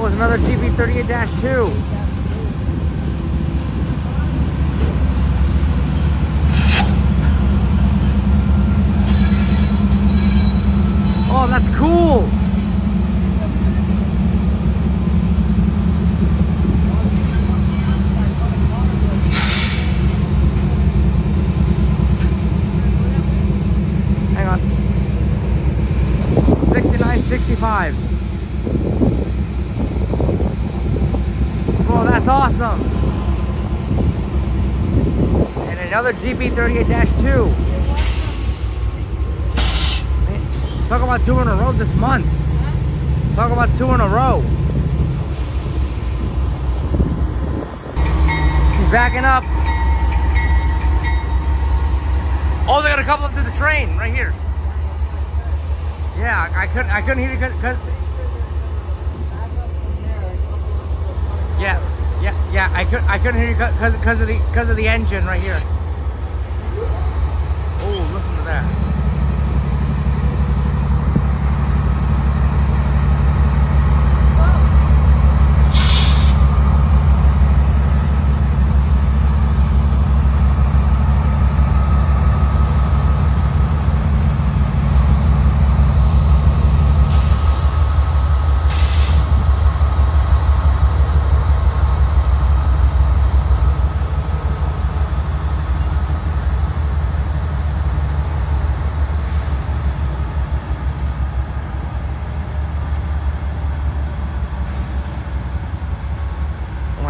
There's another GP38-2. Oh, that's cool. Hang on. 6965. Oh, that's awesome. And another GP38-2. Talk about two in a row this month. Talk about two in a row. She's backing up. Oh, they got a couple up to the train right here. Yeah, I, couldn't. I couldn't hear because. Yeah, I could. I couldn't hear you because of the because of the engine right here. Oh, listen to that.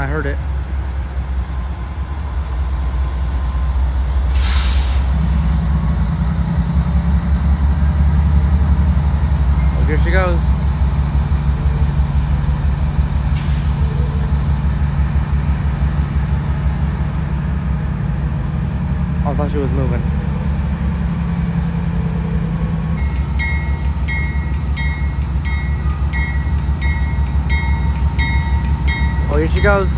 I heard it. Oh, here she goes. I thought she was moving. Here she goes.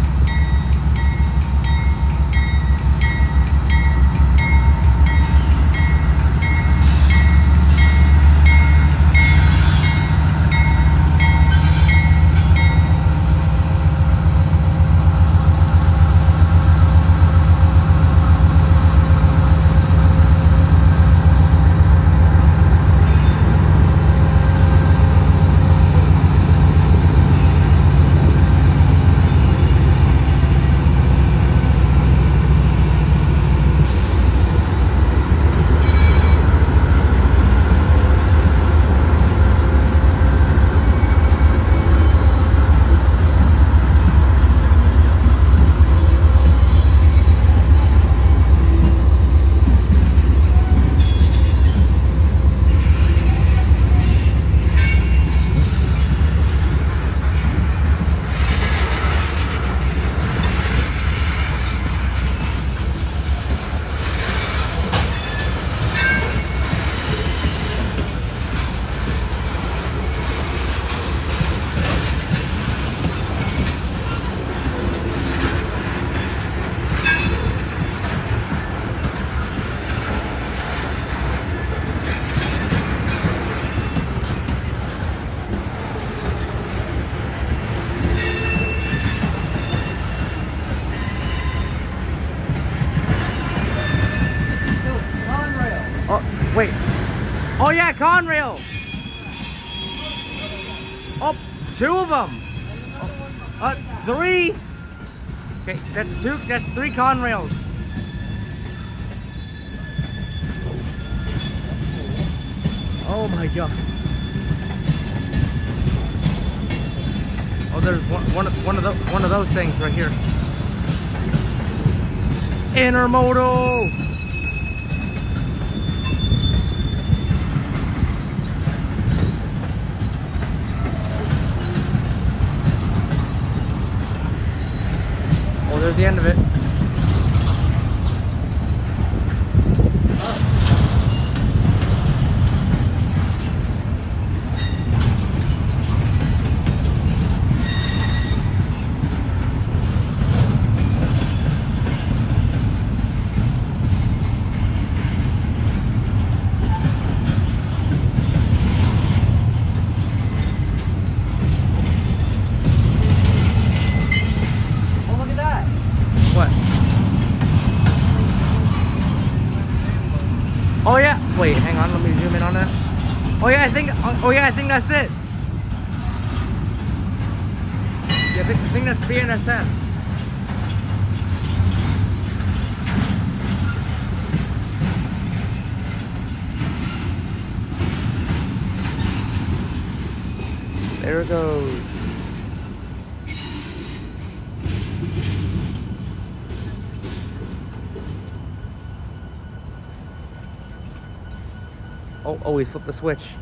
Oh, wait. Oh yeah, Conrail. Oh, two of them. Uh, three. Okay, that's two. That's three Conrails. Oh my god. Oh, there's one, one, of, one of those, one of those things right here. Intermodal. There's the end of it. Wait, hang on. Let me zoom in on that. Oh yeah, I think. Oh yeah, I think that's it. Yeah, I think, I think that's BNSF. There it goes. Oh, oh, he flipped the switch.